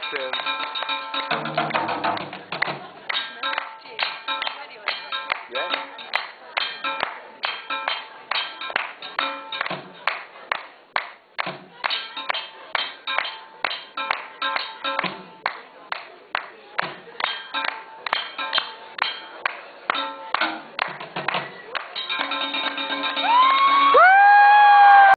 Yeah!